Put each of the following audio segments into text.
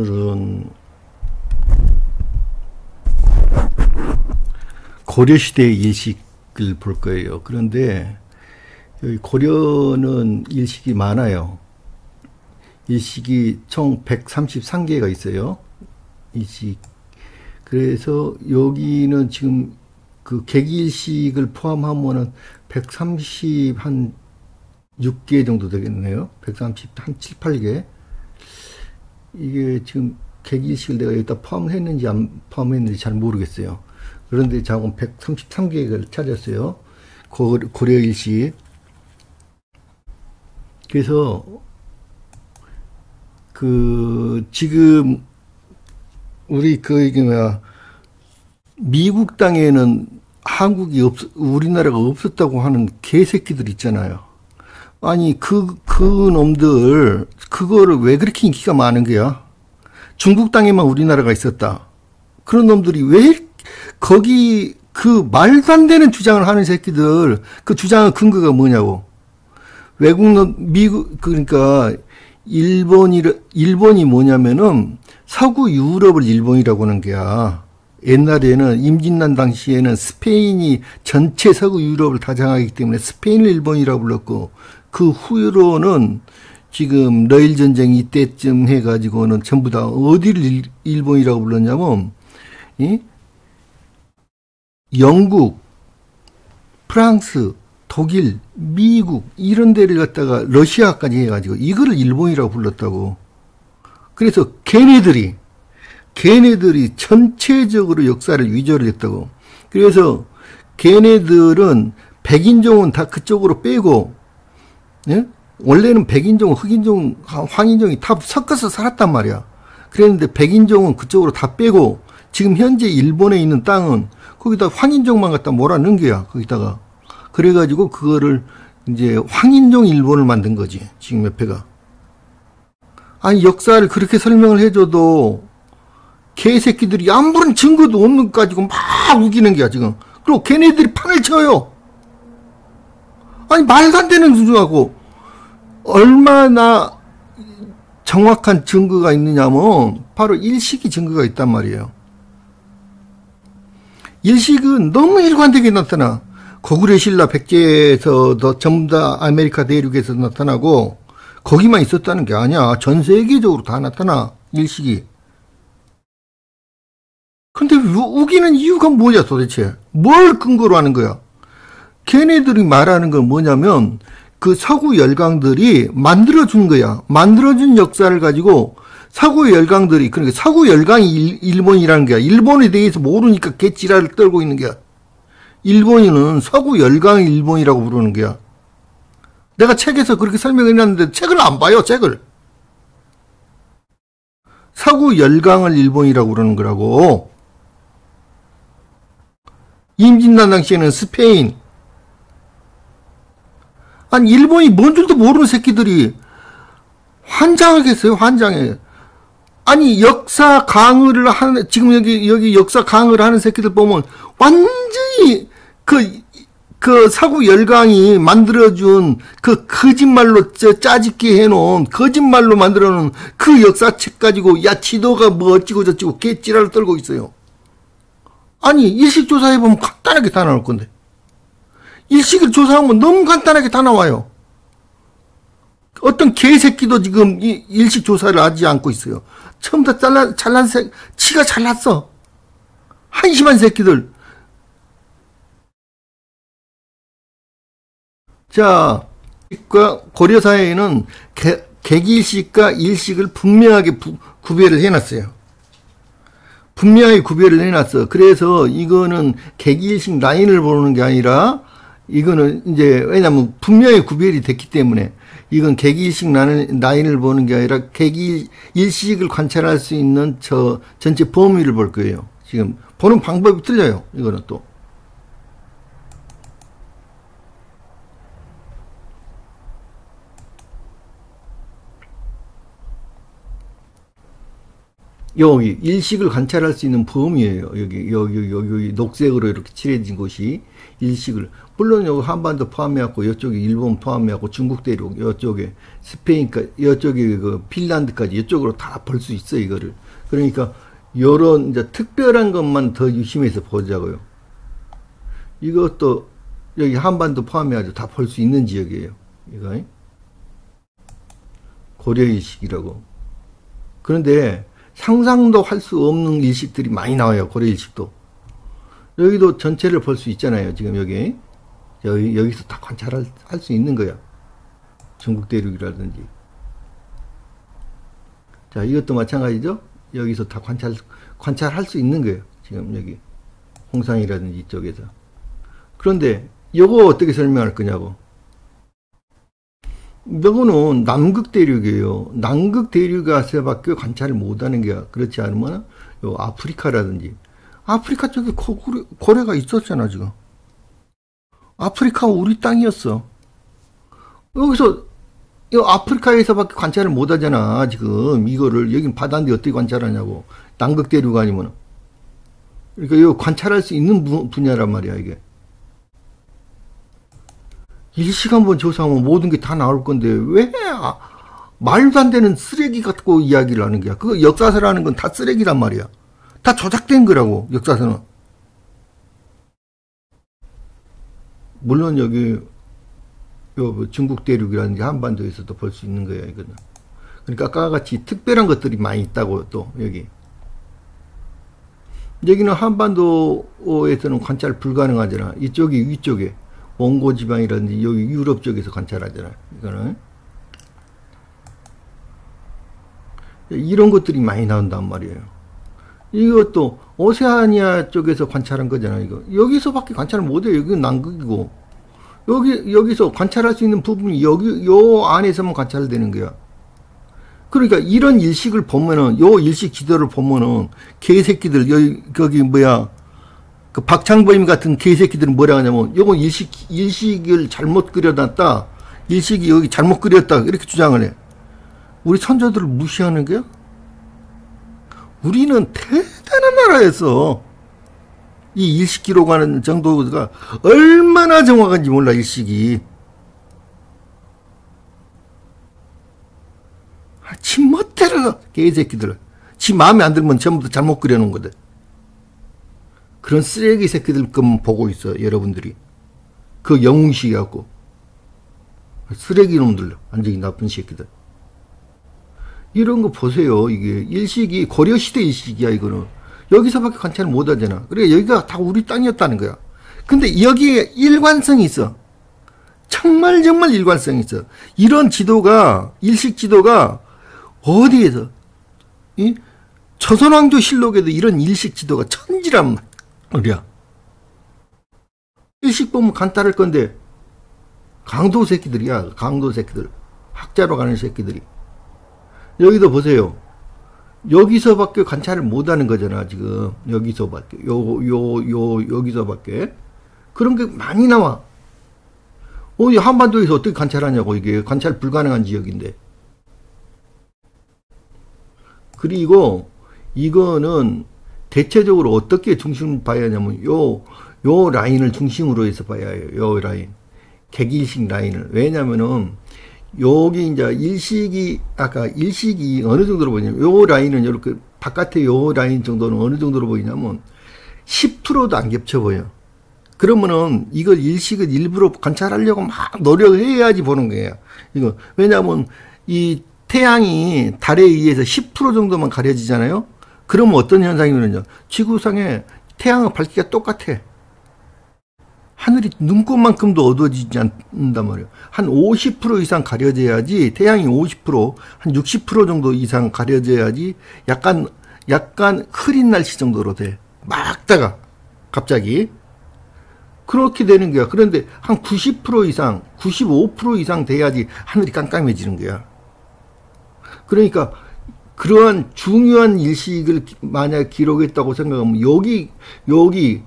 오늘은 고려 시대의 일식을 볼 거예요. 그런데 여기 고려는 일식이 많아요. 일식이 총 133개가 있어요. 일식. 그래서 여기는 지금 그 객일식을 포함하면은 130 한 6개 정도 되겠네요. 130, 한 7, 8개. 이게 지금 객일식을 내가 여기다 포함했는지 안 포함했는지 잘 모르겠어요. 그런데 자금 133개를 찾았어요. 고려일식. 그래서 그 지금 우리 그 이게 뭐야 미국 땅에는 한국이 없 우리나라가 없었다고 하는 개새끼들 있잖아요. 아니 그 그그 놈들 그거를 왜 그렇게 인기가 많은 거야? 중국 땅에만 우리나라가 있었다. 그런 놈들이 왜 거기 그 말도 안 되는 주장을 하는 새끼들 그 주장의 근거가 뭐냐고. 외국 놈 미국 그러니까 일본이 일본이 뭐냐면은 서구 유럽을 일본이라고 하는 게야. 옛날에는 임진난 당시에는 스페인이 전체 서구 유럽을 다 장하기 때문에 스페인을 일본이라고 불렀고 그 후로는 지금 러일 전쟁 이때쯤 해가지고는 전부 다 어디를 일 본이라고 불렀냐면 이? 영국, 프랑스, 독일, 미국 이런 데를 갖다가 러시아까지 해가지고 이거를 일본이라고 불렀다고. 그래서 걔네들이 걔네들이 전체적으로 역사를 위조를 했다고. 그래서 걔네들은 백인종은 다 그쪽으로 빼고 예? 원래는 백인종, 흑인종, 황인종이 다 섞어서 살았단 말이야. 그랬는데 백인종은 그쪽으로 다 빼고 지금 현재 일본에 있는 땅은 거기다 황인종만 갖다 몰아넣은 거야. 거기다가. 그래가지고 그거를 이제 황인종 일본을 만든 거지. 지금 옆에가. 아니 역사를 그렇게 설명을 해줘도 개새끼들이 아무런 증거도 없는 거 가지고 막 우기는 거야 지금. 그리고 걔네들이 판을 쳐요. 아니 말도 안 되는 수준하고 얼마나 정확한 증거가 있느냐면 바로 일식이 증거가 있단 말이에요. 일식은 너무 일관되게 나타나. 고구려 신라 백제에서도 전부 다 아메리카 대륙에서 나타나고 거기만 있었다는 게 아니야. 전 세계적으로 다 나타나. 일식이. 근데 우기는 이유가 뭐냐 도대체. 뭘 근거로 하는 거야. 걔네들이 말하는 건 뭐냐면 그 서구 열강들이 만들어준 거야. 만들어준 역사를 가지고 서구 열강들이 그러니까 서구 열강이 일, 본이라는 거야. 일본에 대해서 모르니까 개찌라를 떨고 있는 거야. 일본인은 서구 열강 일본이라고 부르는 거야. 내가 책에서 그렇게 설명해놨는데 책을 안 봐요. 책을. 서구 열강을 일본이라고 그러는 거라고. 임진단 당시에는 스페인, 아니 일본이 뭔 줄도 모르는 새끼들이 환장하겠어요 환장해 아니 역사 강의를 하는 지금 여기 여기 역사 강의를 하는 새끼들 보면 완전히 그그 사구 열강이 만들어준 그 거짓말로 짜집게 해놓은 거짓말로 만들어놓은 그 역사책 가지고 야 지도가 뭐 어찌고 저찌고 개찌라를 떨고 있어요. 아니 일식조사해보면 간단하게 다 나올 건데. 일식을 조사하면 너무 간단하게 다 나와요. 어떤 개새끼도 지금 이 일식 조사를 하지 않고 있어요. 처음부터 잘난, 잘난 새, 치가 잘났어. 한심한 새끼들. 자, 고려 사회에는 개, 객일식과 일식을 분명하게 부, 구별을 해놨어요. 분명하게 구별을 해놨어. 그래서 이거는 객일식 라인을 보는 게 아니라 이거는 이제 왜냐면 분명히 구별이 됐기 때문에 이건 나는 라인을 보는 게 아니라 객일 일식을 관찰할 수 있는 저 전체 범위를 볼 거예요. 지금 보는 방법이 틀려요. 이거는 또. 여기 일식을 관찰할 수 있는 범위예요. 여기 여기 여기, 여기 녹색으로 이렇게 칠해진 곳이 일식을 물론 여기 한반도 포함해갖고 이쪽에 일본 포함해갖고 중국 대륙 이쪽에 스페인까 이쪽에 그 핀란드까지 이쪽으로 다 볼 수 있어 요 이거를 그러니까 요런 이제 특별한 것만 더 유심해서 보자고요. 이것도 여기 한반도 포함해가지고 다 볼 수 있는 지역이에요. 이거 고려일식이라고. 그런데 상상도 할 수 없는 일식들이 많이 나와요. 고려일식도. 여기도 전체를 볼 수 있잖아요. 지금 여기. 여기, 여기서 다 관찰할 수 있는 거야. 중국 대륙이라든지. 자, 이것도 마찬가지죠. 여기서 다 관찰, 관찰할 수 있는 거예요. 지금 여기. 홍상이라든지 이쪽에서. 그런데, 이거 어떻게 설명할 거냐고. 이거는 남극 대륙이에요. 남극 대륙에서밖에 관찰을 못하는 게 그렇지 않으면 요 아프리카라든지 아프리카 쪽에 고래, 고래가 있었잖아 지금. 아프리카 우리 땅이었어. 여기서 이 아프리카에서밖에 관찰을 못하잖아 지금 이거를 여긴 바다인데 어떻게 관찰하냐고 남극 대륙 아니면 그러니까 이거 관찰할 수 있는 분야란 말이야 이게. 일시간번 조사하면 모든 게 다 나올 건데 왜 아, 말도 안 되는 쓰레기 갖고 이야기를 하는 거야. 그 역사서라는 건 다 쓰레기란 말이야. 다 조작된 거라고 역사서는. 물론 여기 요뭐 중국 대륙이라는 게 한반도에서도 볼 수 있는 거야 이거는. 그러니까 아까 같이 특별한 것들이 많이 있다고 또 여기. 여기는 한반도에서는 관찰 불가능하잖아. 이쪽이 위쪽에. 몽고 지방이라든지 여기 유럽 쪽에서 관찰하잖아요. 이거는 이런 것들이 많이 나온단 말이에요. 이것도 오세아니아 쪽에서 관찰한 거잖아요. 이거 여기서밖에 관찰을 못해요. 여기는 남극이고 여기 여기서 관찰할 수 있는 부분이 여기 요 안에서만 관찰되는 거야. 그러니까 이런 일식을 보면은 요 일식 지도를 보면은 개새끼들 여기 거기 뭐야 그 박창범 같은 개새끼들은 뭐라 하냐면 요거 일식 일식을 잘못 그려놨다. 일식이 여기 잘못 그렸다. 이렇게 주장을 해. 우리 선조들을 무시하는 거야? 우리는 대단한 나라에서 이 일식 기록하는 정도가 얼마나 정확한지 몰라 일식이. 아, 지 멋대로 개새끼들. 지 마음에 안 들면 전부 다 잘못 그려놓은 거들. 그런 쓰레기 새끼들 것만 보고 있어 여러분들이. 그 영웅시 갖고. 쓰레기 놈들 완전히 나쁜 새끼들. 이런 거 보세요 이게. 일식이 고려시대 일식이야 이거는. 여기서밖에 관찰을 못하잖아. 그래 여기가 다 우리 땅이었다는 거야. 근데 여기에 일관성이 있어. 정말 정말 일관성이 있어. 이런 지도가 일식 지도가 어디에서? 이? 조선왕조 실록에도 이런 일식 지도가 천지란 말 어디야? 일식 보면 간단할 건데 강도 새끼들이야 강도 새끼들. 학자로 가는 새끼들이. 여기도 보세요. 여기서밖에 관찰을 못하는 거잖아 지금. 여기서밖에. 요 요 요 여기서밖에. 그런 게 많이 나와. 어 한반도에서 어떻게 관찰하냐고 이게. 관찰 불가능한 지역인데. 그리고 이거는 대체적으로 어떻게 중심을 봐야 하냐면 요, 요 라인을 중심으로 해서 봐야 해요. 요 라인. 객일식 라인을. 왜냐면은 여기 이제 일식이 아까 일식이 어느 정도로 보냐면 요 라인은 이렇게 바깥에 요 라인 정도는 어느 정도로 보이냐면 10%도 안 겹쳐 보여. 그러면은 이걸 일식을 일부러 관찰하려고 막 노력해야지 보는 거예요. 이거 왜냐하면 이 태양이 달에 의해서 10% 정도만 가려지잖아요. 그러면 어떤 현상이 일어나냐. 지구상에 태양의 밝기가 똑같아. 하늘이 눈꽃만큼도 어두워지지 않는단 말이에요. 한 50% 이상 가려져야지, 태양이 50%, 한 60% 정도 이상 가려져야지, 약간, 약간 흐린 날씨 정도로 돼. 막다가, 갑자기. 그렇게 되는 거야. 그런데 한 90% 이상, 95% 이상 돼야지 하늘이 깜깜해지는 거야. 그러니까 그러한 중요한 일식을 만약 기록했다고 생각하면 여기 여기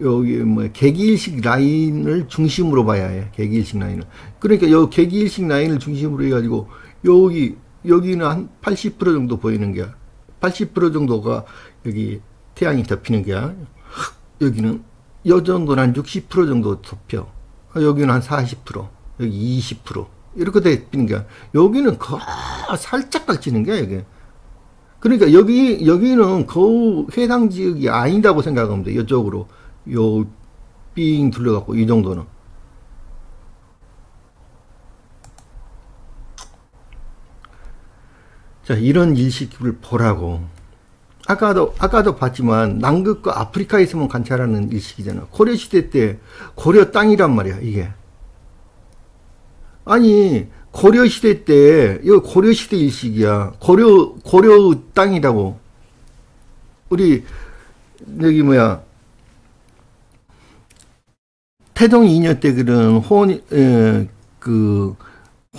여기 뭐 계기일식 라인을 중심으로 봐야 해. 계기일식 라인을. 그러니까 여 계기일식 라인을 중심으로 해 가지고 여기 여기는 한 80% 정도 보이는 게 80% 정도가 여기 태양이 덮이는 게야. 여기는 요 정도는 한60% 정도 덮여. 여기는 한 40%, 여기 20% 이렇게 덮이는 게야. 여기는 거 살짝 걸치는 게야 이게. 그러니까 여기 여기는 거우 해당 지역이 아니다고 생각하면 돼. 이쪽으로 요 삥 둘러갖고 이 정도는. 자, 이런 일식을 보라고. 아까도, 아까도 봤지만, 남극과 아프리카에서만 관찰하는 일식이잖아. 고려 시대 때, 고려 땅이란 말이야, 이게. 아니, 고려시대 때, 이거 고려시대 일식이야. 고려, 고려 땅이라고. 우리, 여기 뭐야, 태동 2년 때 그런 혼, 에, 그,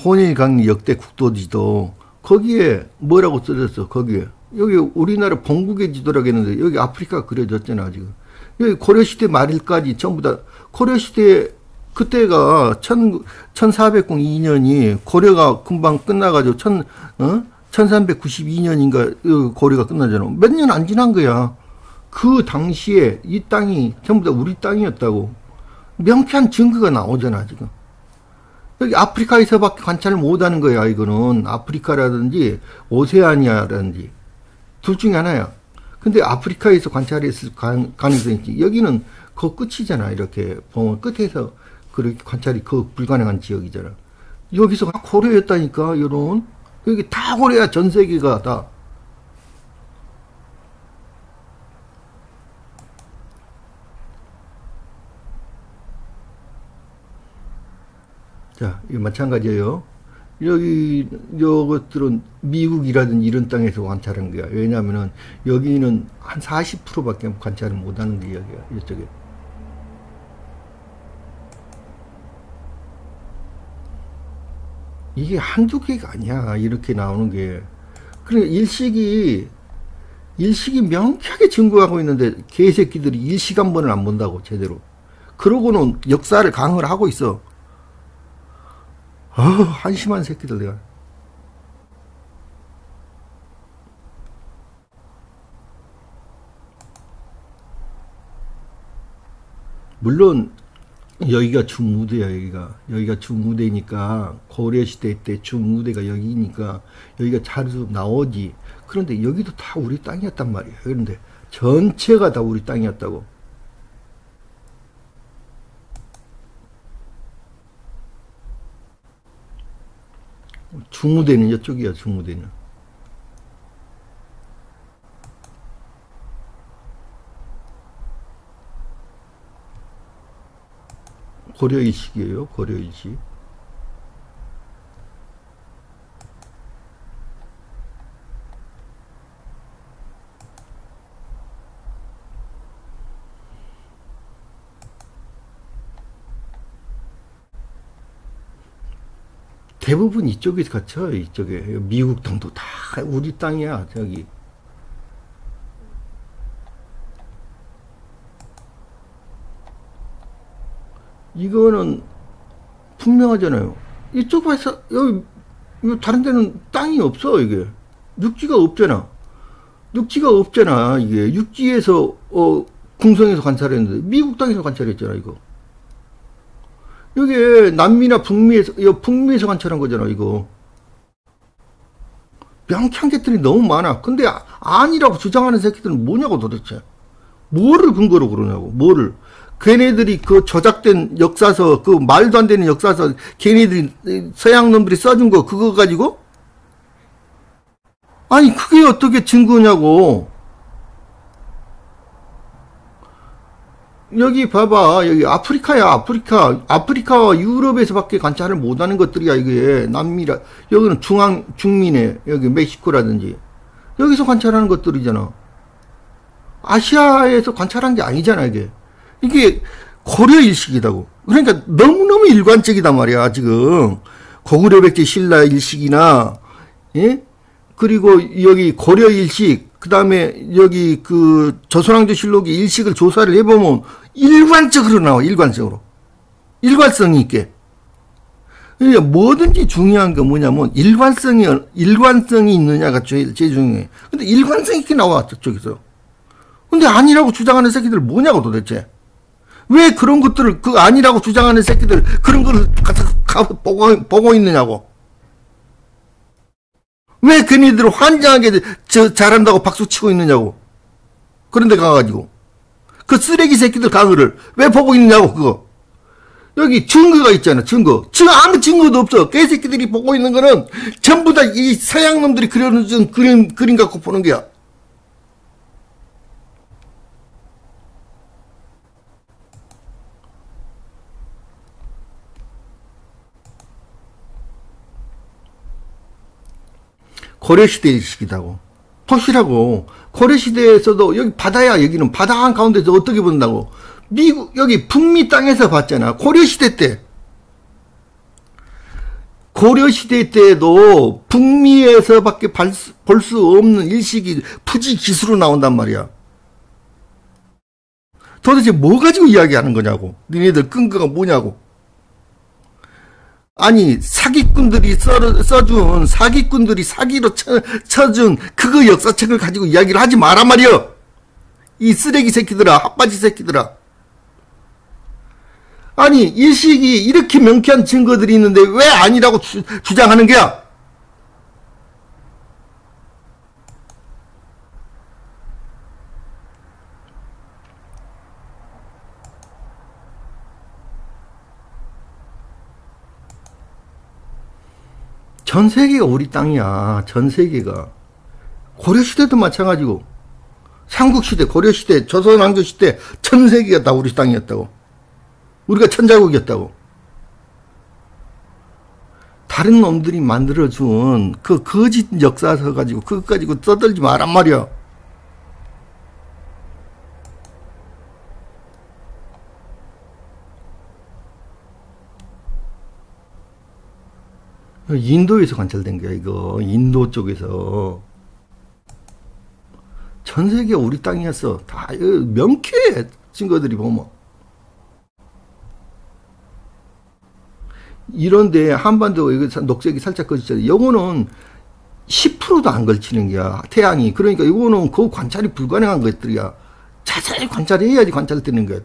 혼일강 역대 국도지도 거기에 뭐라고 써졌어, 거기에. 여기 우리나라 본국의 지도라고 했는데, 여기 아프리카 그려졌잖아, 지금. 여기 고려시대 말일까지 전부 다, 고려시대, 그때가 천, 1402년이 고려가 금방 끝나가지고 천, 어? 1392년인가 고려가 끝나잖아. 몇 년 안 지난 거야. 그 당시에 이 땅이 전부 다 우리 땅이었다고. 명쾌한 증거가 나오잖아, 지금. 여기 아프리카에서밖에 관찰을 못하는 거야. 이거는 아프리카라든지 오세아니아라든지 둘 중에 하나야. 근데 아프리카에서 관찰했을 가능성이 있지. 여기는 그 끝이잖아. 이렇게 보면 끝에서 그렇게 관찰이 그 불가능한 지역이잖아. 여기서 고려였다니까. 이런 여기 다 고려야 전 세계가 다. 자, 이 마찬가지예요. 여기 요것들은 미국이라든지 이런 땅에서 관찰한 거야. 왜냐하면은 여기는 한 40%밖에 관찰을 못하는 게 여기야. 이쪽에. 이게 한두 개가 아니야. 이렇게 나오는 게. 그러니까 일식이 일식이 명쾌하게 증거하고 있는데 개새끼들이 일식 한 번을 안 본다고 제대로. 그러고는 역사를 강을 하고 있어. 어, 한심한 새끼들 내가. 물론 여기가 중무대야 여기가. 여기가 중무대니까 고려시대 때 중무대가 여기니까 여기가 자주 나오지. 그런데 여기도 다 우리 땅이었단 말이야 그런데 전체가 다 우리 땅이었다고. 중무대는 이쪽이야, 중무대는. 고려의식이에요, 고려의식. 대부분 이쪽에 갇혀 이쪽에 미국 땅도 다 우리 땅이야 저기 이거는 분명하잖아요 이쪽에서 여기 다른 데는 땅이 없어 이게 육지가 없잖아 육지가 없잖아 이게 육지에서 어 궁성에서 관찰했는데 미국 땅에서 관찰했잖아 이거 이게 남미나 북미에서, 북미에서 관찰한 거잖아, 이거. 명쾌한 것들이 너무 많아. 근데 아, 니라고 주장하는 새끼들은 뭐냐고 도대체. 뭐를 근거로 그러냐고, 뭐를. 걔네들이 그 저작된 역사서, 그 말도 안 되는 역사서, 걔네들이, 서양 놈들이 써준 거, 그거 가지고? 아니, 그게 어떻게 증거냐고. 여기 봐봐. 여기 아프리카야, 아프리카. 아프리카와 유럽에서밖에 관찰을 못하는 것들이야, 이게. 남미라. 여기는 중앙, 중미네. 여기 멕시코라든지. 여기서 관찰하는 것들이잖아. 아시아에서 관찰한 게 아니잖아, 이게. 이게 고려 일식이다고. 그러니까 너무너무 일관적이단 말이야, 지금. 고구려 백제 신라 일식이나, 예? 그리고 여기 고려 일식, 그 다음에 여기 그 조선왕조 실록의 일식을 조사를 해보면 일관적으로 나와, 일관적으로. 일관성 있게. 그러니까 뭐든지 중요한 건 뭐냐면 일관성이 일관성이 있느냐가 제일, 제일 중요해. 근데 일관성 있게 나와 저쪽에서. 근데 아니라고 주장하는 새끼들 뭐냐고 도대체. 왜 그런 것들을 그 아니라고 주장하는 새끼들 그런 걸 갖다 보고, 보고 있느냐고. 왜 걔네들 환장하게 저 잘한다고 박수 치고 있느냐고. 그런데 가가지고 그 쓰레기 새끼들 강의를 왜 보고 있느냐고 그거. 여기 증거가 있잖아 증거. 지금 아무 증거도 없어. 개새끼들이 보고 있는 거는 전부 다 이 서양 놈들이 그려놓은 그림 그림 갖고 보는 거야. 고려시대 식이다고. 도시라고. 고려시대에서도 여기 바다야, 여기는 바다 한가운데서 어떻게 본다고. 미국, 여기 북미 땅에서 봤잖아. 고려시대 때. 고려시대 때도 북미에서밖에 볼 수 없는 일식이 푸지 기수로 나온단 말이야. 도대체 뭐 가지고 이야기하는 거냐고. 니네들 끈거가 뭐냐고. 아니 사기꾼들이 써, 써준 사기꾼들이 사기로 쳐, 쳐준 그거 역사책을 가지고 이야기를 하지 마란 말이여. 이 쓰레기 새끼들아 핫바지 새끼들아. 아니 일식이 이렇게 명쾌한 증거들이 있는데 왜 아니라고 주, 주장하는 거야 전 세계가 우리 땅이야. 전 세계가. 고려시대도 마찬가지고. 삼국시대, 고려시대, 조선왕조시대, 전 세계가 다 우리 땅이었다고. 우리가 천자국이었다고. 다른 놈들이 만들어준 그 거짓 역사 서 가지고 그거 가지고 떠들지 말란 말이야. 인도에서 관찰된 거야, 이거. 인도 쪽에서. 전 세계 우리 땅이었어. 다 명쾌해, 증거들이 보면. 이런데 한반도 녹색이 살짝 꺼지잖아요. 요거는 10%도 안 걸치는 거야. 태양이. 그러니까 이거는 그 관찰이 불가능한 것들이야. 자세히 관찰해야지 관찰되는 거야.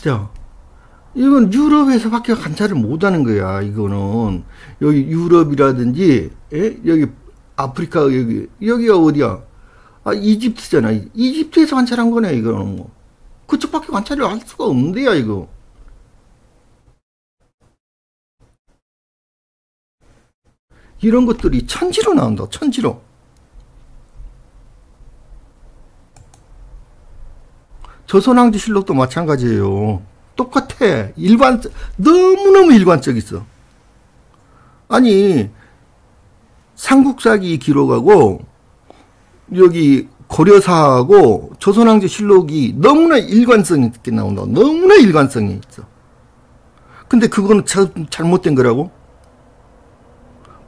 자, 이건 유럽에서밖에 관찰을 못하는 거야. 이거는 여기 유럽이라든지 예? 여기 아프리카 여기 여기가 어디야? 아 이집트잖아. 이집트에서 관찰한 거네 이거는 뭐 그쪽밖에 관찰을 할 수가 없는데야 이거. 이런 것들이 천지로 나온다. 천지로. 조선왕조실록도 마찬가지예요. 똑같아. 일관, 너무너무 일관적 있어. 아니, 삼국사기 기록하고, 여기 고려사하고 조선왕조 실록이 너무나 일관성 있게 나온다. 너무나 일관성이 있어. 근데 그거는 자, 잘못된 거라고?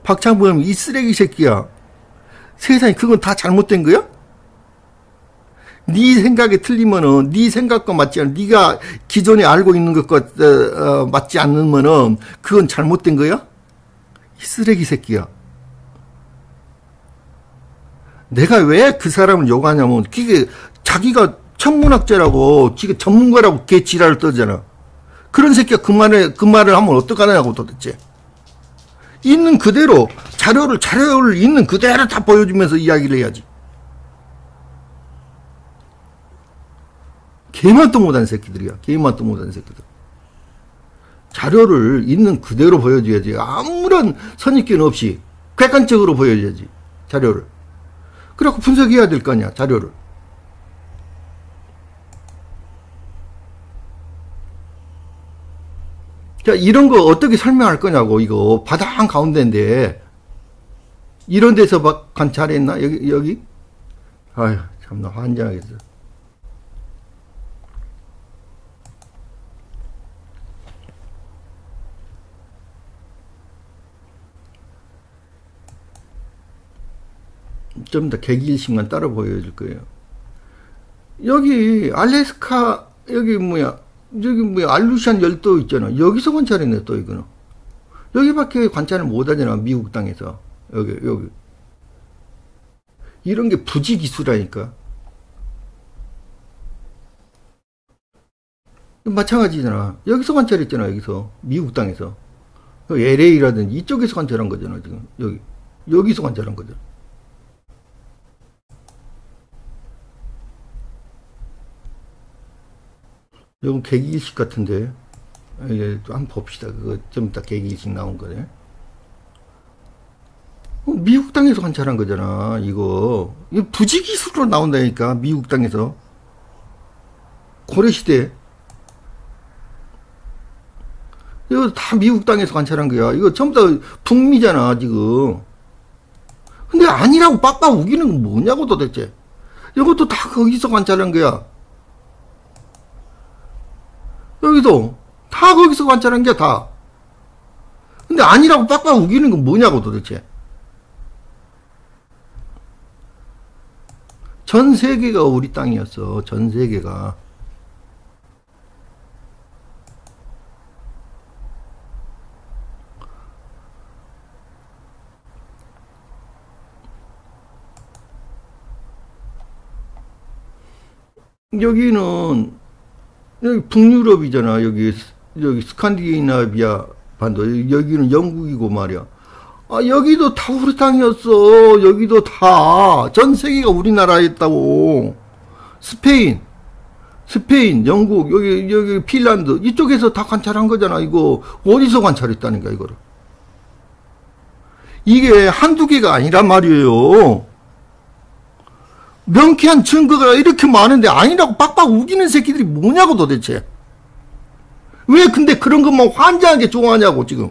박창범 이 쓰레기 새끼야. 세상에 그건 다 잘못된 거야? 네 생각이 틀리면은 네 생각과 맞지 않 네가 기존에 알고 있는 것과 어, 어, 맞지 않으면은 그건 잘못된 거야? 이 쓰레기 새끼야. 내가 왜 그 사람을 욕하냐면 그게 자기가 천문학자라고 지가 전문가라고 개 지랄을 떠잖아. 그런 새끼가 그 말에 그 말을 하면 어떡하냐고 도대체. 있는 그대로 자료를 자료를 있는 그대로 다 보여주면서 이야기를 해야지. 개만도 못하는 새끼들이야. 개만도 못하는 새끼들. 자료를 있는 그대로 보여줘야지. 아무런 선입견 없이 객관적으로 보여줘야지. 자료를. 그래갖고 분석해야 될 거 아니야. 자료를. 자, 이런 거 어떻게 설명할 거냐고, 이거. 한 가운데인데. 이런 데서 막 관찰했나? 여기, 여기? 아휴, 참나, 환장하겠어. 좀더 계기일식만 따라 보여줄 거예요. 여기 알래스카 여기 뭐야 여기 뭐야 알루시안 열도 있잖아. 여기서 관찰했네 또 이거는. 여기밖에 관찰을 못하잖아 미국 땅에서 여기 여기 이런 게 부지 기수라니까. 마찬가지잖아. 여기서 관찰했잖아 여기서 미국 땅에서 LA라든지 이쪽에서 관찰한 거잖아 지금 여기 여기서 관찰한 거잖아. 이건 계기일식 같은데 이게 한번 봅시다. 그거 좀 이따 계기일식 나온 거네. 어, 미국 땅에서 관찰한 거잖아. 이거 부지기수로 나온다니까 미국 땅에서 고려시대 이거 다 미국 땅에서 관찰한 거야. 이거 전부 다 북미잖아 지금. 근데 아니라고 빡빡 우기는 건 뭐냐고 도대체. 이것도 다 거기서 관찰한 거야. 여기도 다 거기서 관찰한 게 다. 근데 아니라고 빡빡 우기는 건 뭐냐고 도대체. 전 세계가 우리 땅이었어. 전 세계가. 여기는 여기 북유럽이잖아. 여기 여기 스칸디나비아 반도 여기는 영국이고 말이야. 아 여기도 다 우리 땅이었어. 여기도 다 전 세계가 우리나라였다고. 스페인, 스페인, 영국, 여기 여기 핀란드 이쪽에서 다 관찰한 거잖아. 이거 어디서 관찰했다니까 이거를. 이게 한두 개가 아니란 말이에요. 명쾌한 증거가 이렇게 많은데 아니라고 빡빡 우기는 새끼들이 뭐냐고 도대체. 왜 근데 그런 것만 환장하게 좋아하냐고 지금.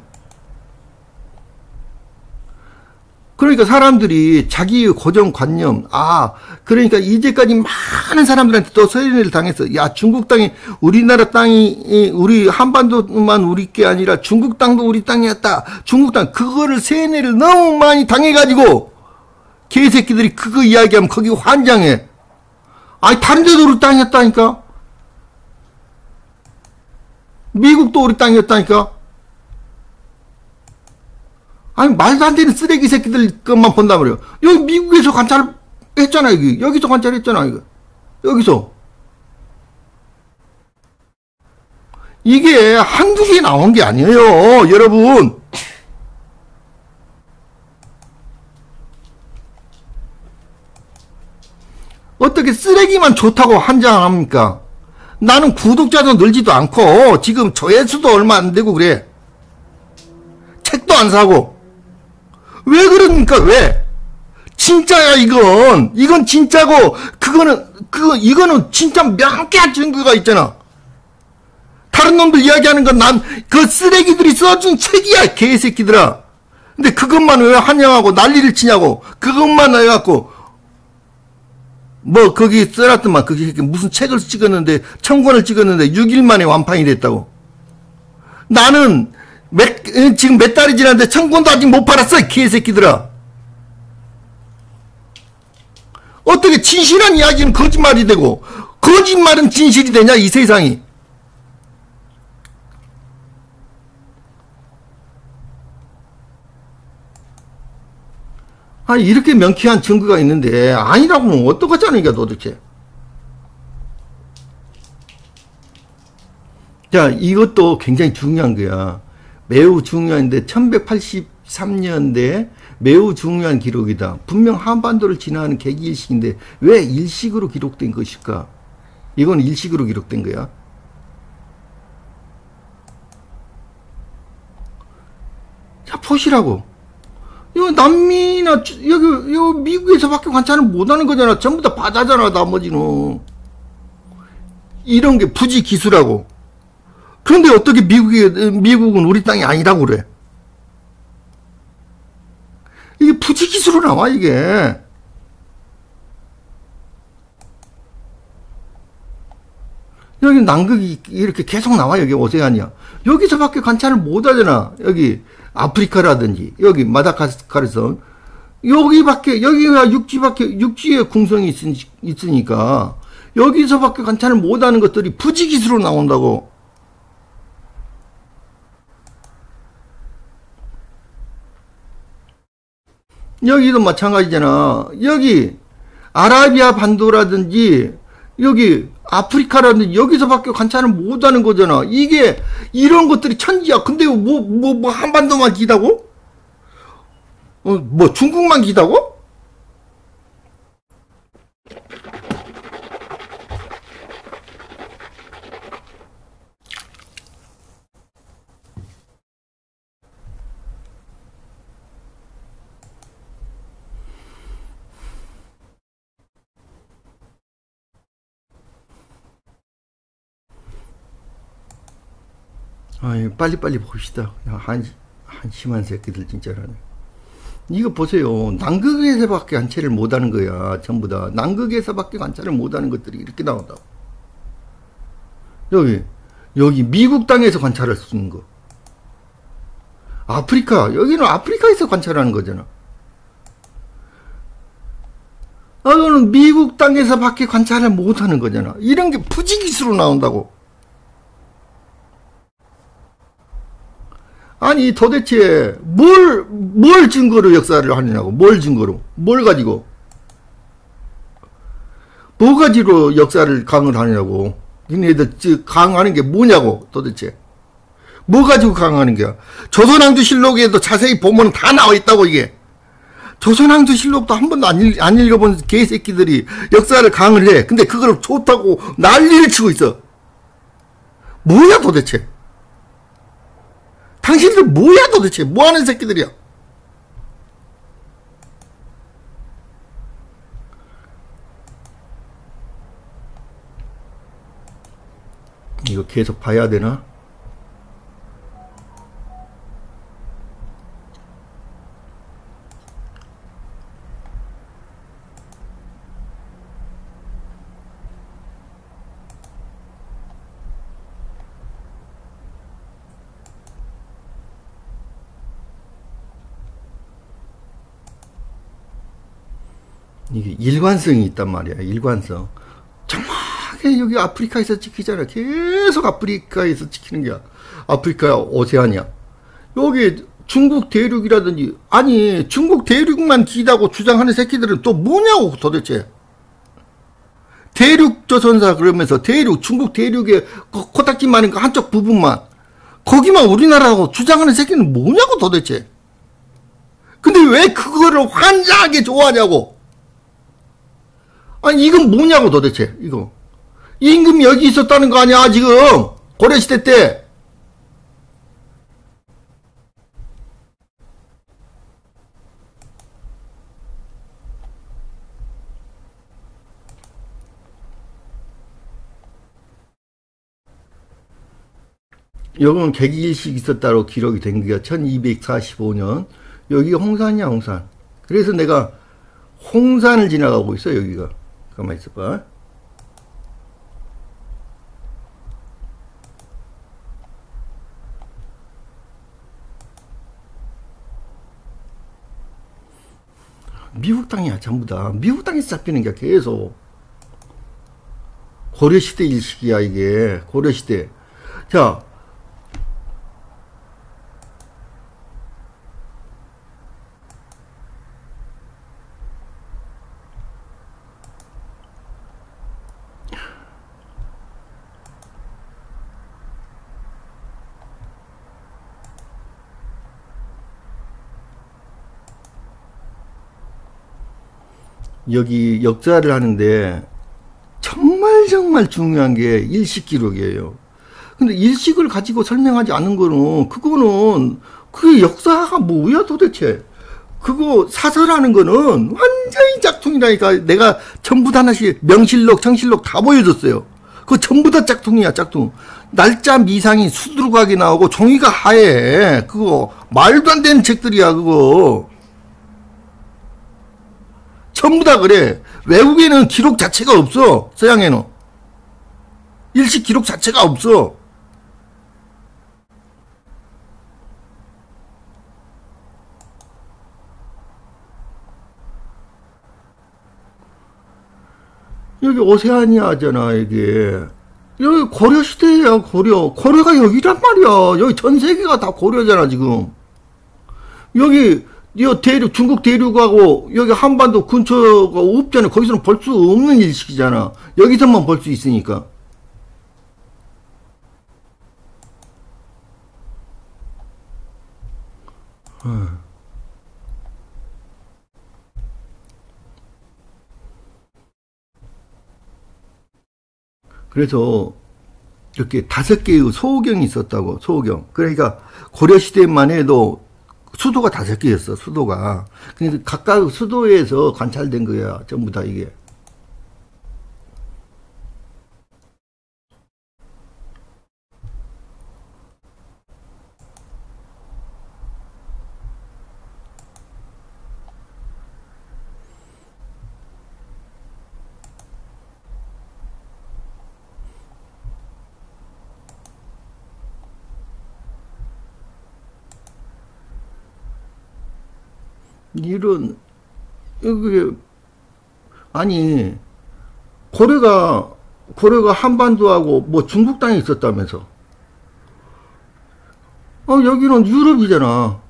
그러니까 사람들이 자기의 고정관념, 아, 그러니까 이제까지 많은 사람들한테 또 서인을 당해서, 야, 중국 땅이, 우리나라 땅이, 우리 한반도만 우리 게 아니라 중국 땅도 우리 땅이었다. 중국 땅, 그거를 세뇌를 너무 많이 당해가지고, 개새끼들이 그거 이야기하면 거기 환장해. 아니, 다른 데도 우리 땅이었다니까? 미국도 우리 땅이었다니까? 아니, 말도 안 되는 쓰레기 새끼들 것만 본단 말이야. 여기 미국에서 관찰 했잖아, 여기. 여기서 관찰했잖아, 이거. 여기서. 이게 개 나온 게 아니에요, 여러분. 어떻게 쓰레기만 좋다고 한장합니까? 나는 구독자도 늘지도 않고 지금 조회수도 얼마 안 되고 그래. 책도 안 사고. 왜 그러니까 왜? 진짜야 이건. 이건 진짜고 그거는 그거 이거는 진짜 명쾌한 증거가 있잖아. 다른 놈들 이야기하는 건 난 그 쓰레기들이 써준 책이야 개새끼들아. 근데 그것만 왜 환영하고 난리를 치냐고. 그것만 해갖고 뭐 거기 써놨더만 그게 무슨 책을 찍었는데 청권을 찍었는데 6일 만에 완판이 됐다고. 나는 몇, 지금 몇 달이 지났는데 청권도 아직 못 팔았어 개새끼들아. 어떻게 진실한 이야기는 거짓말이 되고 거짓말은 진실이 되냐 이 세상이. 아니 이렇게 명쾌한 증거가 있는데 아니라고 하면 어떡하자니까 도대체. 자 이것도 굉장히 중요한 거야. 매우 중요한데 1183년대 매우 중요한 기록이다. 분명 한반도를 지나는 계기일식인데 왜 일식으로 기록된 것일까? 이건 일식으로 기록된 거야. 자 보시라고. 이거 남미나 여기 여 미국에서밖에 관찰을 못하는 거잖아. 전부 다 바다잖아. 나머지는 이런 게 부지 기수라고. 그런데 어떻게 미국이 미국은 우리 땅이 아니라고 그래? 이게 부지 기수로 나와 이게. 여기 남극이 이렇게 계속 나와 여기 오세안이야. 여기서밖에 관찰을 못하잖아. 여기 아프리카라든지 여기 마다가스카르선 여기밖에 여기가 육지밖에 육지에 궁성이 있으니, 있으니까 여기서밖에 관찰을 못하는 것들이 부지기수로 나온다고. 여기도 마찬가지잖아. 여기 아라비아 반도라든지 여기 아프리카라든지 여기서밖에 관찰을 못하는 거잖아. 이게 이런 것들이 천지야. 근데 뭐 뭐 뭐 한반도만 기다고? 어, 뭐 중국만 기다고? 아이, 빨리빨리 봅시다. 한, 한심한 새끼들 진짜라네. 이거 보세요. 남극에서밖에 관찰을 못하는 거야. 전부 다. 남극에서밖에 관찰을 못하는 것들이 이렇게 나온다. 여기, 여기 미국 땅에서 관찰할 수 있는 거. 아프리카, 여기는 아프리카에서 관찰하는 거잖아. 아, 이거는 미국 땅에서밖에 관찰을 못하는 거잖아. 이런 게 부지기수로 나온다고. 아니 도대체 뭘, 뭘 증거로 역사를 하느냐고. 뭘 증거로. 뭘 가지고. 뭐 가지로 역사를 강을 하느냐고. 니네들 강하는 게 뭐냐고 도대체. 뭐 가지고 강하는 게야? 조선왕조 실록에도 자세히 보면 다 나와 있다고 이게. 조선왕조 실록도 한 번도 안, 읽, 안 읽어본 개새끼들이 역사를 강을 해. 근데 그걸 좋다고 난리를 치고 있어. 뭐야 도대체 당신들 뭐야 도대체 뭐하는 새끼들이야 이거 계속 봐야 되나? 이게 일관성이 있단 말이야. 일관성. 정확하게 여기 아프리카에서 찍히잖아. 계속 아프리카에서 찍히는 게 아프리카 오세아니아. 여기 중국 대륙이라든지 아니 중국 대륙만 기다고 주장하는 새끼들은 또 뭐냐고 도대체. 대륙 조선사 그러면서 대륙 중국 대륙의 코딱지 많은 그 한쪽 부분만 거기만 우리나라라고 주장하는 새끼는 뭐냐고 도대체. 근데 왜 그거를 환장하게 좋아하냐고. 아니 이건 뭐냐고 도대체 이거. 임금이 여기 있었다는 거 아니야 지금? 고려시대 때. 여기는 개기일식 있었다고 기록이 된게 1245년. 여기 홍산이야 홍산. 그래서 내가 홍산을 지나가고 있어 여기가 가만 있어봐. 미국 땅이야 전부 다. 미국 땅에서 잡히는 게 계속. 고려시대 일식이야 이게. 고려시대. 자 여기 역사를 하는데 정말 정말 중요한 게 일식 기록이에요. 근데 일식을 가지고 설명하지 않은 거는 그거는 그게 역사가 뭐야 도대체. 그거 사설하는 거는 완전히 짝퉁이라니까 내가 전부 다 하나씩 명실록 정실록 다 보여줬어요. 그거 전부 다 짝퉁이야 짝퉁. 날짜 미상이 수두룩하게 나오고 종이가 하얘. 그거 말도 안 되는 책들이야 그거. 전부 다 그래. 외국에는 기록 자체가 없어. 서양에는. 일식 기록 자체가 없어. 여기 오세아니아잖아, 이게. 여기 고려 시대야, 고려. 고려가 여기란 말이야. 여기 전 세계가 다 고려잖아, 지금. 여기 이 대륙, 중국 대륙하고 여기 한반도 근처가 없잖아. 거기서는 볼 수 없는 일식이잖아. 여기서만 볼 수 있으니까. 그래서 이렇게 다섯 개의 소경이 있었다고 소경. 그러니까 고려 시대만 해도 수도가 다섯 개였어 수도가. 근데 각각 수도에서 관찰된 거야 전부 다 이게. 이런 이게 아니 고려가 고려가 한반도하고 뭐 중국 땅에 있었다면서. 어 여기는 유럽이잖아.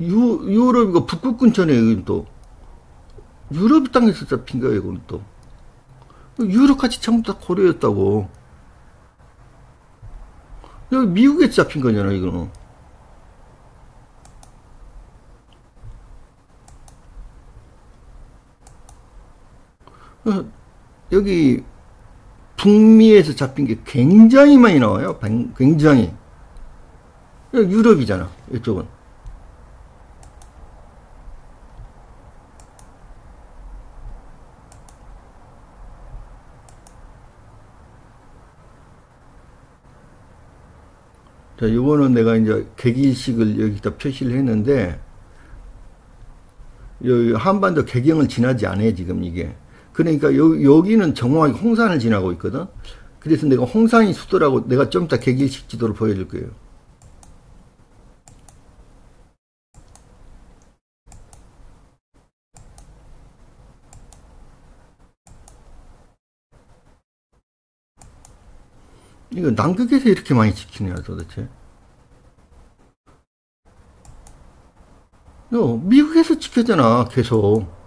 유 유럽이고 북극 근처네 여기는 또. 유럽 땅에서 잡힌 거야 이거는 또. 유럽같이 전부 다 고려였다고. 여기 미국에서 잡힌 거잖아 이거는 어, 여기 북미에서 잡힌 게 굉장히 많이 나와요. 굉장히. 유럽이잖아. 이쪽은. 자, 이거는 내가 이제 계기식을 여기다 표시를 했는데, 여기 한반도 개경을 지나지 않아요, 지금 이게. 그러니까 여, 여기는 정확하게 홍산을 지나고 있거든. 그래서 내가 홍산이 수도라고 내가 좀 이따 개길식 지도를 보여줄 거예요. 이거 남극에서 이렇게 많이 지키냐 도대체? 너 미국에서 지켰잖아 계속.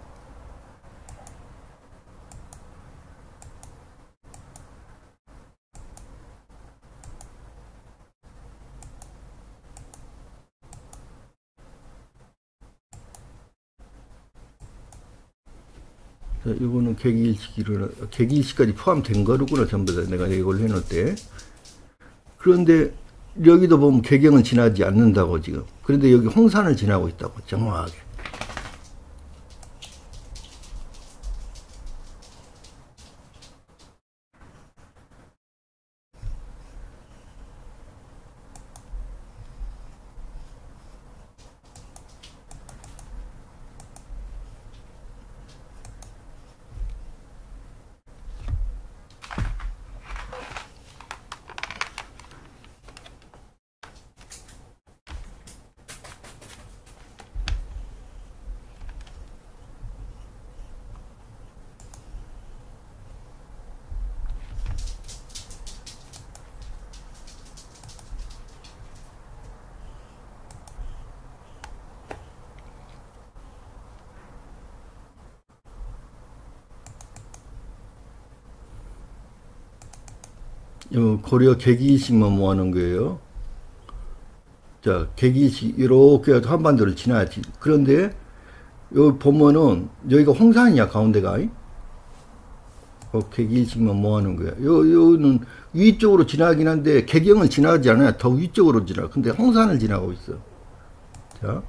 이거는 계기일시기를, 계기일시까지 포함된 거로구나, 전부 다. 내가 이걸 해놓을 때. 그런데, 여기도 보면 개경은 지나지 않는다고, 지금. 그런데 여기 홍산을 지나고 있다고, 정확하게. 고려 계기식만 모아놓은 거예요. 자, 계기식 이렇게 한반도를 지나야지. 그런데 여기 보면은 여기가 홍산이야 가운데가. 어, 계기식만 모아놓은 거야. 요 요는 위쪽으로 지나긴 한데 개경을 지나지 않아요. 더 위쪽으로 지나. 근데 홍산을 지나고 있어. 자.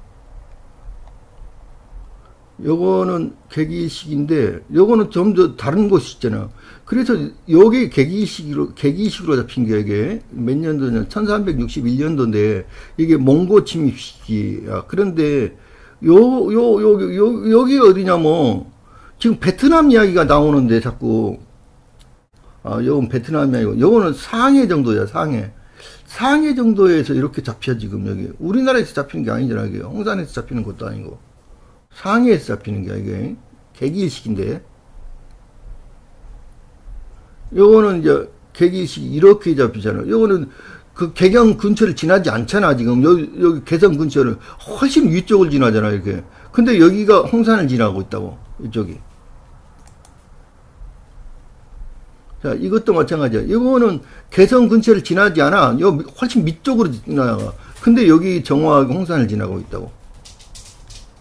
요거는 계기식인데 요거는 좀 더 다른 곳이 있잖아. 그래서 여기 계기식으로 계기식으로 잡힌 게 이게 몇 년도냐? 1361년도인데 이게 몽고 침입 시기야. 그런데 요 요 요 요 여기 어디냐면 지금 베트남 이야기가 나오는데 자꾸. 아, 요건 베트남 이야기고. 요거는 상해 정도야, 상해. 상해 정도에서 이렇게 잡혀 지금 여기. 우리나라에서 잡히는 게 아니잖아 이게. 홍산에서 잡히는 것도 아니고 상해에서 잡히는 게 이게 계기일식인데 요거는 이제 계기식 이렇게 잡히잖아요. 요거는 그 개경 근처를 지나지 않잖아, 지금. 여기, 여기 개성 근처를 훨씬 위쪽을 지나잖아, 이렇게. 근데 여기가 홍산을 지나고 있다고, 이쪽이. 자, 이것도 마찬가지야. 이거는 개성 근처를 지나지 않아. 요 훨씬 밑쪽으로 지나가. 근데 여기 정화하게 홍산을 지나고 있다고.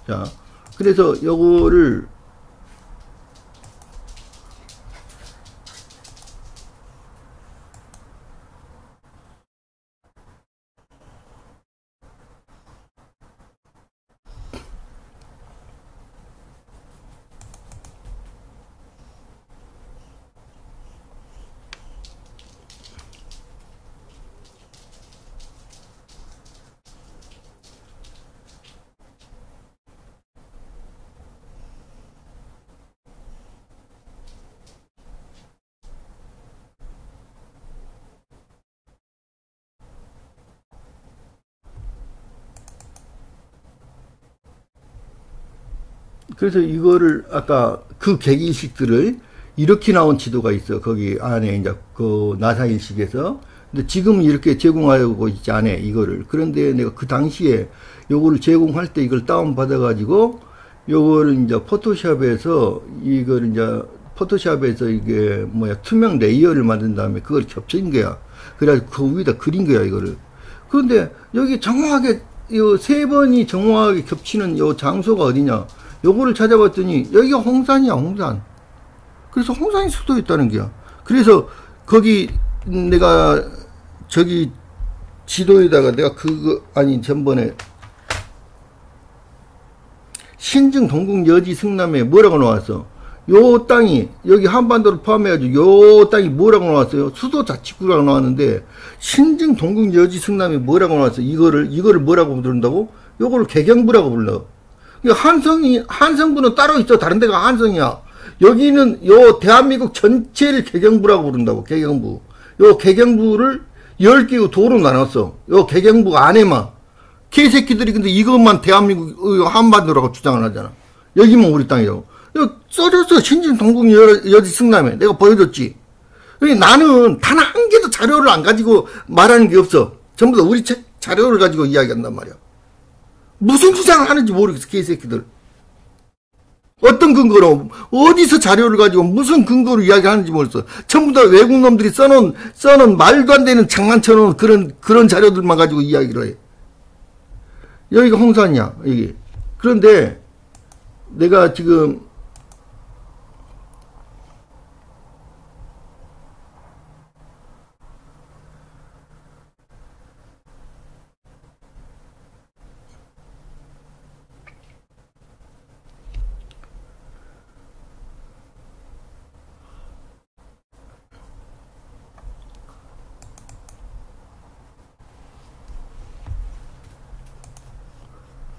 자, 그래서 요거를 그래서 이거를 아까 그 계기식들을 이렇게 나온 지도가 있어. 거기 안에 이제 그 나사 일식에서. 근데 지금 이렇게 제공하고 있지 않아. 이거를. 그런데 내가 그 당시에 요거를 제공할 때 이걸 다운 받아 가지고 요거를 이제 포토샵에서 이걸 이제 포토샵에서 이게 뭐야 투명 layer를 만든 다음에 그걸 겹친 거야. 그래가지고 그 위에다 그린 거야 이거를. 그런데 여기 정확하게 요 세 번이 정확하게 겹치는 요 장소가 어디냐? 요거를 찾아봤더니 여기가 홍산이야 홍산. 그래서 홍산이 수도 있다는 거야. 그래서 거기 내가 저기 지도에다가 내가 그거 아니 전번에 신증 동국 여지 승남에 뭐라고 나왔어? 요 땅이 여기 한반도를 포함해가지고 요 땅이 뭐라고 나왔어요? 수도 자치구라고 나왔는데 신증 동국 여지 승남에 뭐라고 나왔어? 이거를 이거를 뭐라고 부른다고? 요거를 개경부라고 불러 한성이 한성부는 따로 있어. 다른 데가 한성이야. 여기는 요 대한민국 전체를 개경부라고 부른다고 개경부. 요 개경부를 10개의 도로 나눴어. 요 개경부 안에만. 개새끼들이 근데 이것만 대한민국 한반도라고 주장을 하잖아. 여기만 우리 땅이라고. 써줬어. 신진 동국 여지 승남에. 내가 보여줬지. 나는 단 한 개도 자료를 안 가지고 말하는 게 없어. 전부 다 우리 책 자료를 가지고 이야기한단 말이야 무슨 주장을 하는지 모르겠어, 개새끼들. 어떤 근거로, 어디서 자료를 가지고 무슨 근거로 이야기하는지 모르겠어. 전부 다 외국 놈들이 써놓은, 써놓은 말도 안 되는 장난쳐놓은 그런, 그런 자료들만 가지고 이야기를 해. 여기가 홍산이야, 여기. 그런데 내가 지금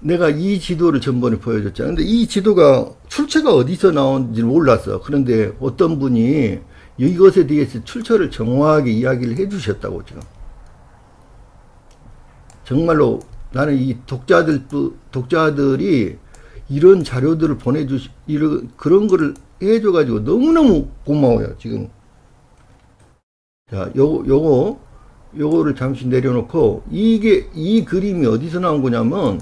내가 이 지도를 전번에 보여줬잖아. 근데 이 지도가 출처가 어디서 나온지 몰랐어. 그런데 어떤 분이 이것에 대해서 출처를 정확하게 이야기를 해 주셨다고 지금. 정말로 나는 이 독자들, 독자들이 이런 자료들을 보내주, 이런, 그런 거를 해줘가지고 너무너무 고마워요, 지금. 자, 요거, 요거, 요거를 잠시 내려놓고, 이게, 이 그림이 어디서 나온 거냐면,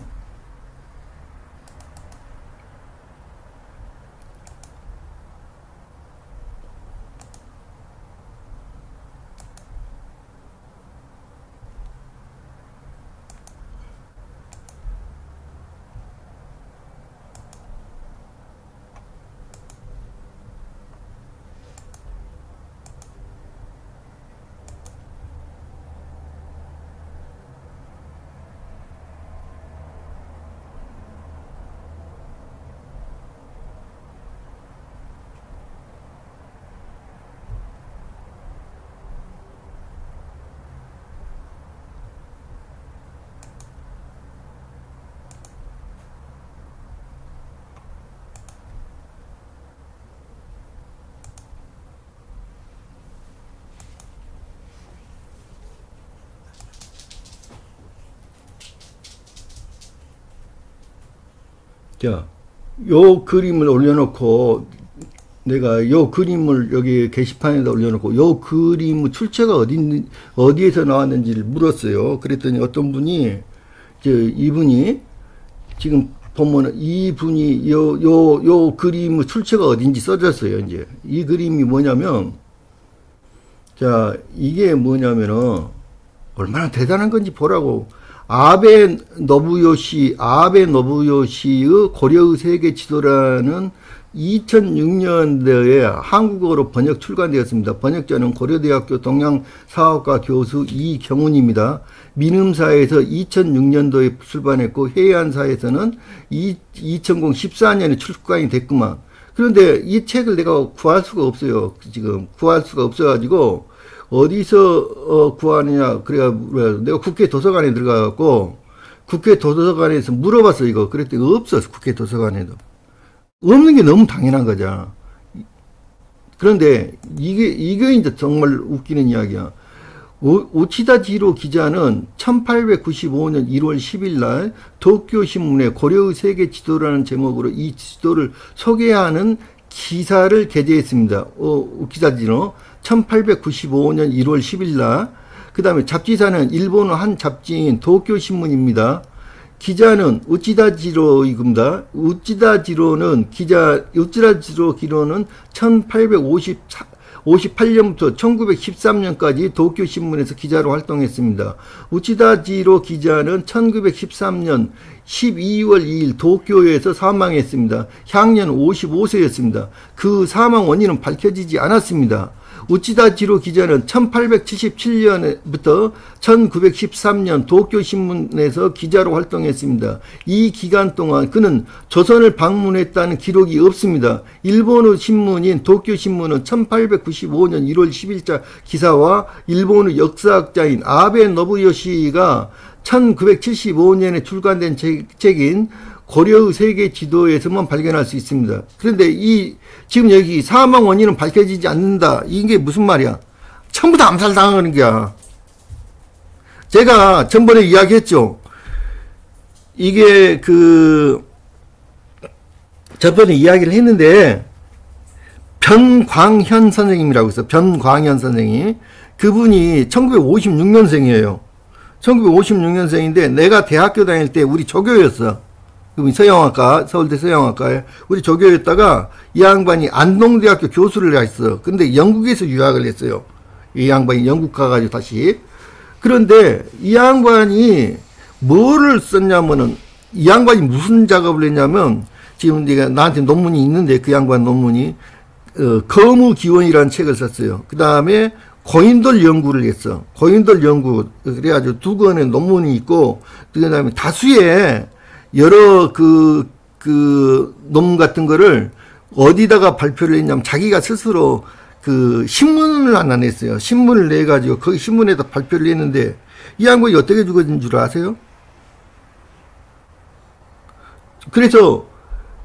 자, 요 그림을 올려놓고 내가 요 그림을 여기 게시판에다 올려놓고 요 그림 출처가 어디 어디에서 나왔는지를 물었어요. 그랬더니 어떤 분이 저 이분이 지금 보면 이분이 요 요 요 그림 출처가 어딘지 써졌어요. 이제 이 그림이 뭐냐면 자 이게 뭐냐면은 얼마나 대단한 건지 보라고 아베 노부요시 아베 노부요시의 고려의 세계 지도라는 2006년도에 한국어로 번역 출간되었습니다. 번역자는 고려대학교 동양사업과 교수 이경훈입니다. 민음사에서 2006년도에 출版했고 해안사에서는 2014년에 출간이 됐구만. 그런데 이 책을 내가 구할 수가 없어요. 지금 구할 수가 없어가지고 어디서 어, 구하느냐 그래가 내가 국회 도서관에 들어가갖고 국회 도서관에서 물어봤어 이거 그랬더니 없어 국회 도서관에도 없는 게 너무 당연한 거죠. 그런데 이게 이게 이제 정말 웃기는 이야기야. 오, 치다 지로 기자는 1895년 1월 10일 날 도쿄 신문에 고려의 세계 지도라는 제목으로 이 지도를 소개하는 기사를 게재했습니다. 어, 기사지로 1895년 1월 10일 날. 그 다음에 잡지사는 일본어 한 잡지인 도쿄 신문입니다. 기자는 우찌다지로이금다. 우찌다지로는 기자 우찌다지로 기로는 1854 58년부터 1913년까지 도쿄 신문에서 기자로 활동했습니다. 우치다지로 기자는 1913년 12월 2일 도쿄에서 사망했습니다. 향년 55세였습니다. 그 사망 원인은 밝혀지지 않았습니다. 우치다 지로 기자는 1877년부터 1913년 도쿄 신문에서 기자로 활동했습니다. 이 기간 동안 그는 조선을 방문했다는 기록이 없습니다. 일본의 신문인 도쿄 신문은 1895년 1월 10일자 기사와 일본의 역사학자인 아베 노부요시가 1975년에 출간된 책, 인 고려의 세계 지도에서만 발견할 수 있습니다. 그런데 이 지금 여기 사망 원인은 밝혀지지 않는다. 이게 무슨 말이야? 전부 다 암살당하는 거야. 제가 전번에 이야기했죠. 이게 그 저번에 이야기를 했는데 변광현 선생님이라고 있어. 변광현 선생님. 그분이 1956년생이에요. 1956년생인데 내가 대학교 다닐 때 우리 조교였어. 서영학과, 서울대 서영학과에 우리 조교였다가 이 양반이 안동대학교 교수를 했어. 근데 영국에서 유학을 했어요. 이 양반이 영국 가가지고 다시. 그런데 이 양반이 뭐를 썼냐면은 이 양반이 무슨 작업을 했냐면 지금 내가 나한테 논문이 있는데 그 양반 논문이 어, 거무 기원이라는 책을 썼어요. 그 다음에 고인돌 연구를 했어. 고인돌 연구. 그래가지고 두 권의 논문이 있고, 그 다음에 다수의 여러 그, 그 논문 같은 거를 어디다가 발표를 했냐면 자기가 스스로 그 신문을 하나 냈어요. 신문을 내가지고 거기 신문에다 발표를 했는데 이 양반이 어떻게 죽어진 줄 아세요? 그래서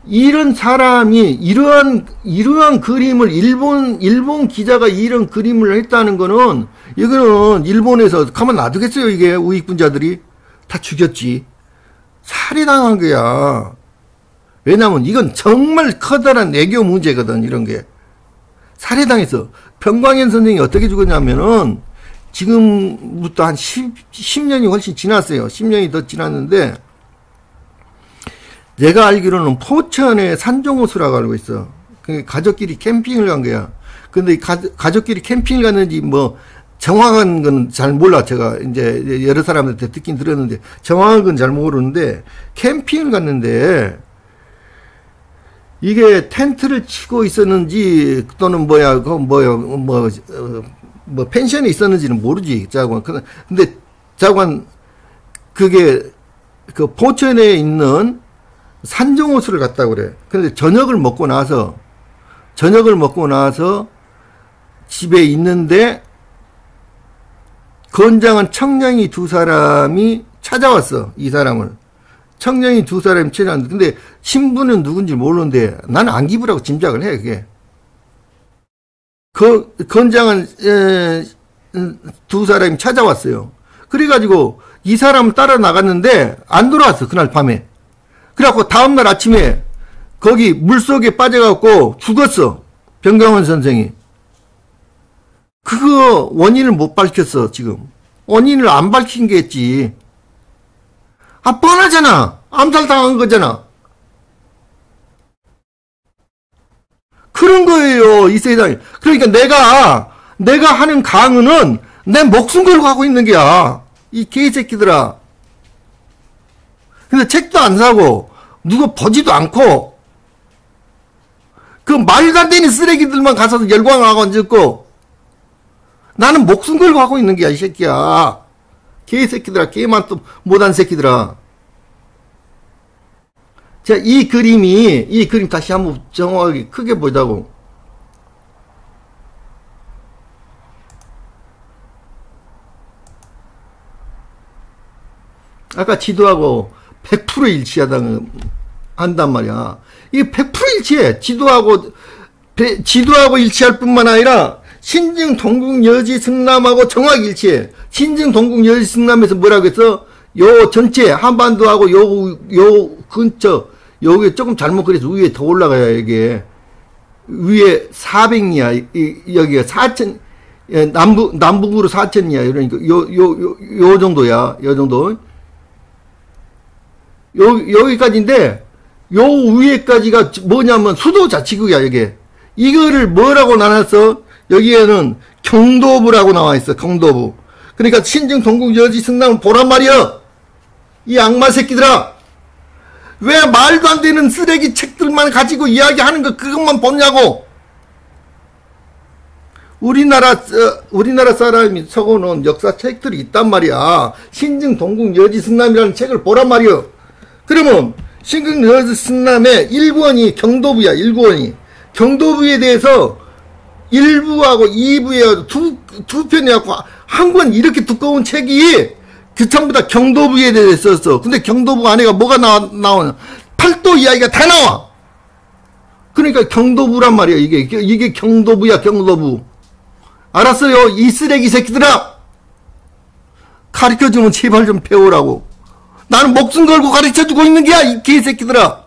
이런 사람이 이러한 이러한 그림을 일본 일본 기자가 이런 그림을 했다는 거는 이거는 일본에서 가만 놔두겠어요 이게 우익분자들이 다 죽였지 살해당한 거야. 왜냐면 이건 정말 커다란 애교 문제거든, 이런 게. 살해당해서. 병광현 선생이 어떻게 죽었냐면은 지금부터 한 10, 10 년이 훨씬 지났어요. 10년이 더 지났는데 내가 알기로는 포천에 산종호수라고 알고 있어. 그 가족끼리 캠핑을 간 거야. 근데 가, 가족끼리 캠핑을 갔는지 뭐 정확한 건 잘 몰라. 제가 이제 여러 사람들한테 듣긴 들었는데 정확한 건 잘 모르는데 캠핑을 갔는데 이게 텐트를 치고 있었는지 또는 뭐야 그 뭐야 뭐뭐 어, 뭐 펜션에 있었는지는 모르지 자관 근데 자관 그게 그 포천에 있는 산정호수를 갔다 그래 근데 저녁을 먹고 나서 저녁을 먹고 나서 집에 있는데 건장한 청량이 두 사람이 찾아왔어. 이 사람을. 청량이 두 사람이 찾아왔는데, 근데 신부는 누군지 모르는데, 나는 안기부라고 짐작을 해, 그게. 그, 건장한, 에, 두 사람이 찾아왔어요. 그래가지고, 이 사람 따라 나갔는데, 안 돌아왔어, 그날 밤에. 그래갖고, 다음날 아침에, 거기 물 속에 빠져갖고 죽었어. 변경원 선생이. 그거 원인을 못 밝혔어, 지금. 원인을 안 밝힌 게 있지. 아, 뻔하잖아. 암살 당한 거잖아. 그런 거예요, 이 세상에. 그러니까 내가, 내가 하는 강의는 내 목숨 걸고 하고 있는 게야. 이 개새끼들아. 근데 책도 안 사고, 누구 보지도 않고, 그 말도 안 되는 쓰레기들만 가서 열광하고 앉았고, 나는 목숨 걸고 하고 있는 게야, 이 새끼야. 개새끼들아, 개만 또 못한 새끼들아. 자, 이 그림이, 이 그림 다시 한번 정확하게 크게 보자고. 아까 지도하고 100% 일치하다는, 한단 말이야. 이게 100% 일치해. 지도하고, 배, 지도하고 일치할 뿐만 아니라, 신증, 동국, 여지, 승남하고 정확 일치해. 신증, 동국, 여지, 승남에서 뭐라고 했어? 요 전체, 한반도하고 요, 요 근처, 여기 조금 잘못 그래서 위에 더 올라가야 이게. 위에 400이야 이, 여기가 4천 예, 남북 남북으로 4천이야. 그러니까 요 요 요 요 정도야. 요 정도. 요 여기까지인데 요 위에까지가 뭐냐면 수도 자치구야 이게. 이거를 뭐라고 나눴어 여기에는 경도부라고 나와 있어 경도부 그러니까 신증 동국 여지 승남을 보란 말이야 이 악마 새끼들아 왜 말도 안 되는 쓰레기 책들만 가지고 이야기하는 거 그것만 보냐고. 우리나라 어, 우리나라 사람이 적어놓은 역사 책들이 있단 말이야. 신증 동국 여지 승남이라는 책을 보란 말이요. 그러면 신증 여지 승남의 1권이 경도부야. 1권이 경도부에 대해서 1부하고 2부에 두, 두 편이갖고 한 권 이렇게 두꺼운 책이 그 전부 다 경도부에 대해서 썼어. 근데 경도부 안에가 뭐가 나와, 나오냐. 팔도 이야기가 다 나와. 그러니까 경도부란 말이야, 이게. 이게 경도부야, 경도부. 알았어요? 이 쓰레기 새끼들아! 가르쳐주면 제발 좀 배우라고. 나는 목숨 걸고 가르쳐주고 있는 게야, 이 개새끼들아!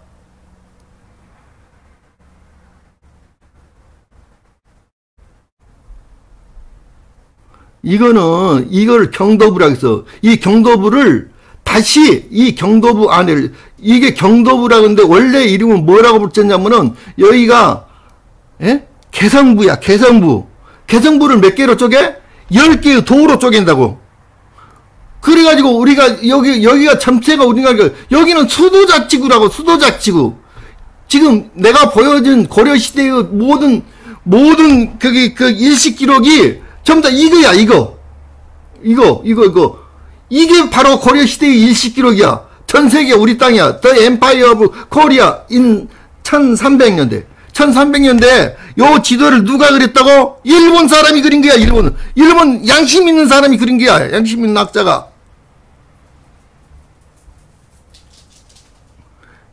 이거는 이걸 경도부라고 해서 이 경도부를 다시 이 경도부 안에 이게 경도부라고 하는데 원래 이름은 뭐라고 붙였냐면은 여기가 예? 개성부야 개성부 개성부를 몇 개로 쪼개? 10개의 도로 쪼갠다고 그래가지고 우리가 여기 여기가 전체가 우리가 그 여기는 수도자치구라고 수도자치구 지금 내가 보여준 고려시대의 모든 모든 그게 그 일식 기록이 전부 다 이거야, 이거. 이거, 이거, 이거. 이게 바로 고려 시대의 일식 기록이야. 전 세계 우리 땅이야. The Empire of Korea in 1300년대. 1300년대 요 지도를 누가 그렸다고? 일본 사람이 그린 거야, 일본. 일본 양심 있는 사람이 그린 거야. 양심 있는 학자가.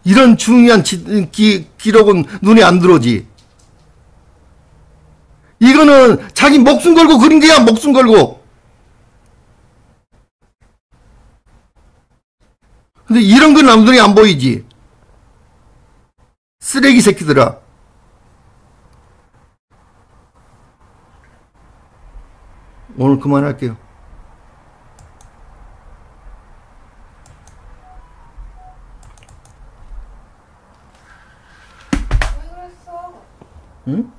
이런 중요한 지, 기, 기록은 눈에 안 들어오지. 이거는 자기 목숨 걸고 그린 게야, 목숨 걸고. 근데 이런 건 남들이 안 보이지. 쓰레기 새끼들아. 오늘 그만할게요. 응?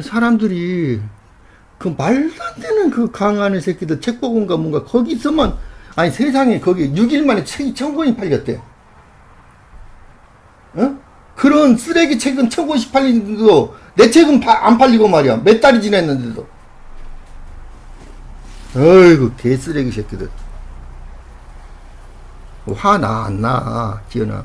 사람들이 그 말도 안 되는 그 강하는 새끼들 책 보고인가 뭔가 거기서만 아니 세상에 거기 6일 만에 책이 천 권이 팔렸대. 어? 그런 쓰레기 책은 천 권씩 팔리는데도 내 책은 파, 안 팔리고 말이야. 몇 달이 지났는데도. 어이구 개쓰레기 새끼들. 화나 안 나, 지연아.